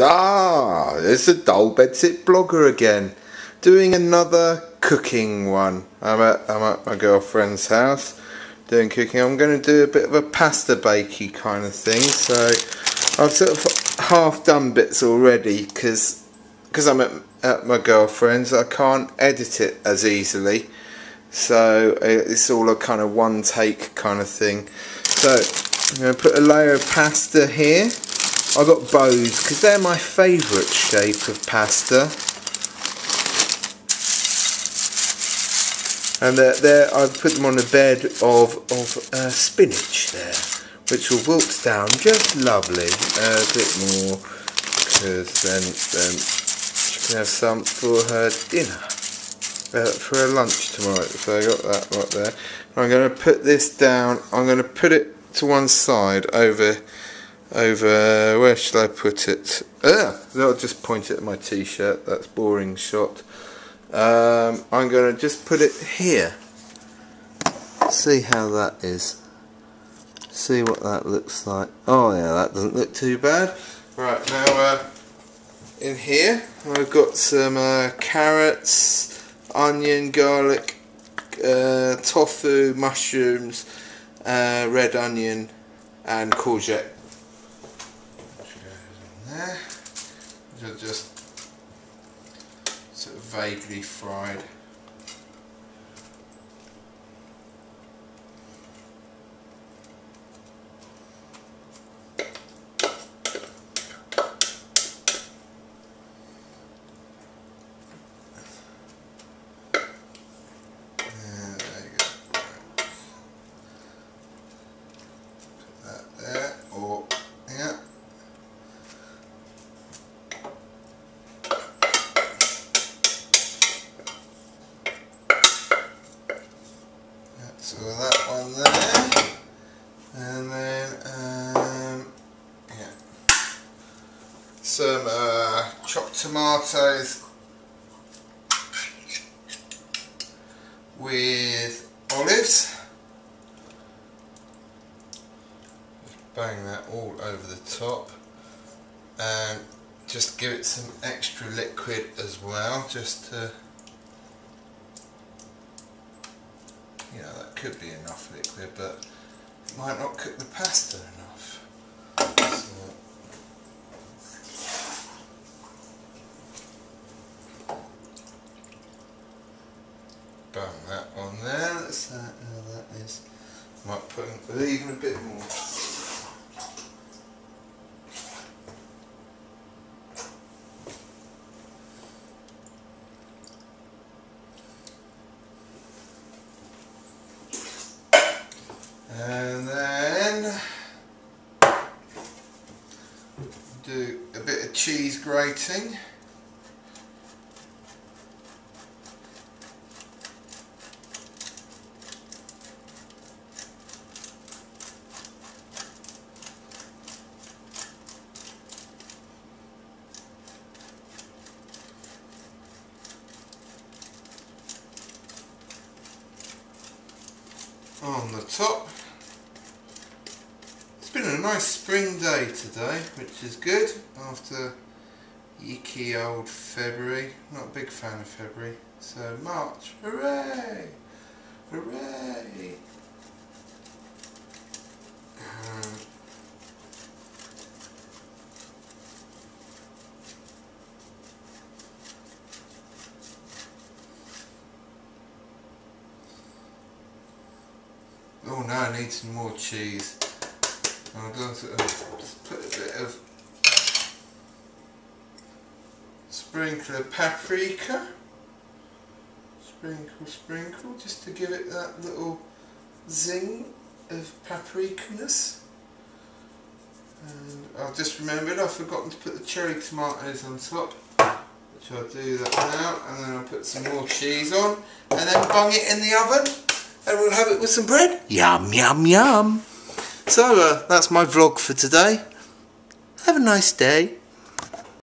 Ah, there's the Dull Bedsit blogger again, doing another cooking one. I'm at, I'm at my girlfriend's house doing cooking. I'm going to do a bit of a pasta bakey kind of thing. So I've sort of half done bits already because because I'm at, at my girlfriend's. I can't edit it as easily. So it's all a kind of one take kind of thing. So I'm going to put a layer of pasta here. I got bows because they're my favourite shape of pasta. And they're, they're, I've put them on a bed of, of uh, spinach there, which will wilt down just lovely. Uh, a bit more, because then, then she can have some for her dinner, uh, for her lunch tomorrow. So I got that right there. I'm going to put this down, I'm going to put it to one side over over where should I put it? Ah, I'll just point it at my t-shirt. That's boring shot. Um, I'm going to just put it here. See how that is. See what that looks like. Oh yeah, that doesn't look too bad. Right now, uh, in here I've got some uh, carrots, onion, garlic, uh, tofu, mushrooms, uh, red onion, and courgette just sort of vaguely fried. So that one there, and then um, yeah, some uh, chopped tomatoes. With olives. Just bang that all over the top, and just give it some extra liquid as well, just to you know that could be enough liquid but it might not cook the pasta enough. So bang that on there. Let's see how that is. Might put even a bit more And then do a bit grating. on the top It's been a nice spring day today, which is good after icky old February. Not a big fan of February. So March, hooray! Hooray! Um, oh no, I need some more cheese. I'm going to put a bit of sprinkle of paprika. Sprinkle, sprinkle, just to give it that little zing of paprikaness. And I've just remembered I've forgotten to put the cherry tomatoes on top. Which I'll do that now, and then I'll put some more cheese on, and then bung it in the oven, and we'll have it with some bread. Yum, yum, yum. So uh, that's my vlog for today. Have a nice day.